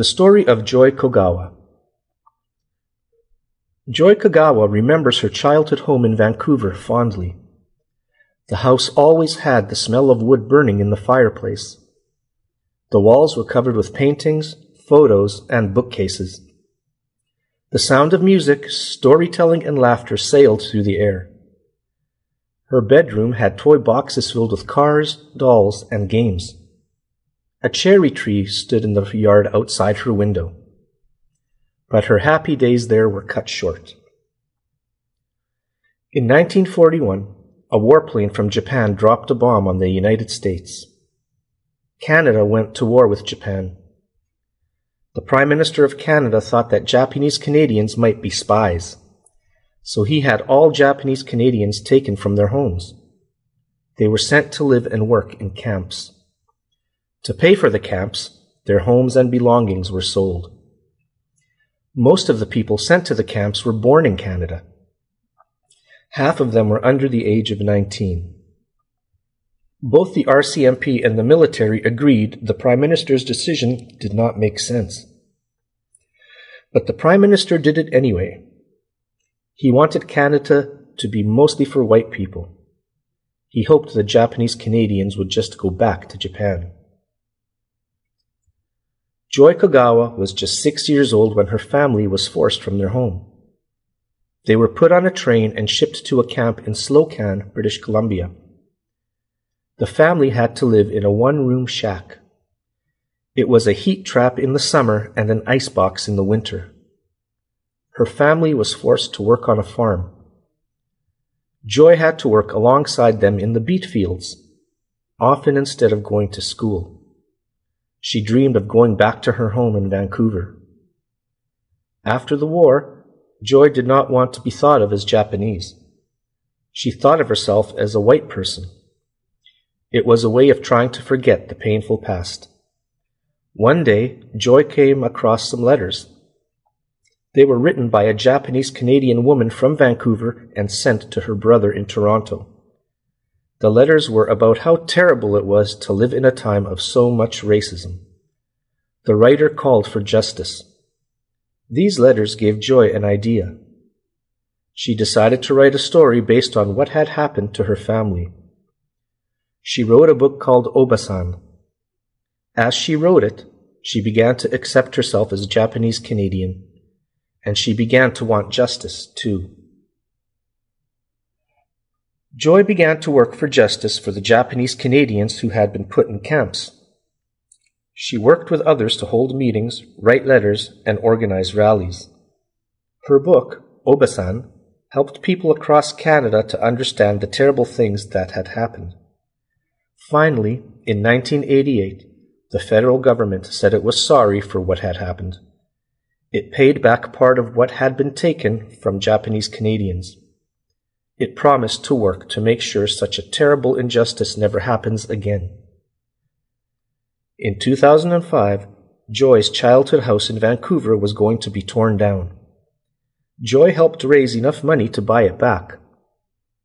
The story of Joy Kogawa. Joy Kogawa remembers her childhood home in Vancouver fondly. The house always had the smell of wood burning in the fireplace. The walls were covered with paintings, photos, and bookcases. The sound of music, storytelling, and laughter sailed through the air. Her bedroom had toy boxes filled with cars, dolls, and games. A cherry tree stood in the yard outside her window. But her happy days there were cut short. In 1941, a warplane from Japan dropped a bomb on the United States. Canada went to war with Japan. The Prime Minister of Canada thought that Japanese Canadians might be spies, so he had all Japanese Canadians taken from their homes. They were sent to live and work in camps. To pay for the camps, their homes and belongings were sold. Most of the people sent to the camps were born in Canada. Half of them were under the age of 19. Both the RCMP and the military agreed the Prime Minister's decision did not make sense. But the Prime Minister did it anyway. He wanted Canada to be mostly for white people. He hoped the Japanese Canadians would just go back to Japan. Joy Kogawa was just six years old when her family was forced from their home. They were put on a train and shipped to a camp in Slocan, British Columbia. The family had to live in a one room shack. It was a heat trap in the summer and an icebox in the winter. Her family was forced to work on a farm. Joy had to work alongside them in the beet fields, often instead of going to school. She dreamed of going back to her home in Vancouver. After the war, Joy did not want to be thought of as Japanese. She thought of herself as a white person. It was a way of trying to forget the painful past. One day, Joy came across some letters. They were written by a Japanese Canadian woman from Vancouver and sent to her brother in Toronto. The letters were about how terrible it was to live in a time of so much racism. The writer called for justice. These letters gave Joy an idea. She decided to write a story based on what had happened to her family. She wrote a book called Obasan. As she wrote it, she began to accept herself as a Japanese Canadian, and she began to want justice too. Joy began to work for justice for the Japanese Canadians who had been put in camps. She worked with others to hold meetings, write letters, and organize rallies. Her book, Obasan, helped people across Canada to understand the terrible things that had happened. Finally, in 1988, the federal government said it was sorry for what had happened. It paid back part of what had been taken from Japanese Canadians. It promised to work to make sure such a terrible injustice never happens again. In 2005, Joy's childhood house in Vancouver was going to be torn down. Joy helped raise enough money to buy it back.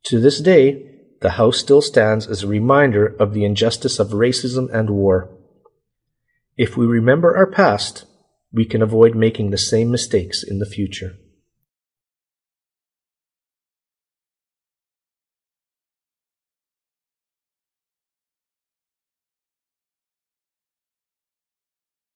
To this day, the house still stands as a reminder of the injustice of racism and war. If we remember our past, we can avoid making the same mistakes in the future.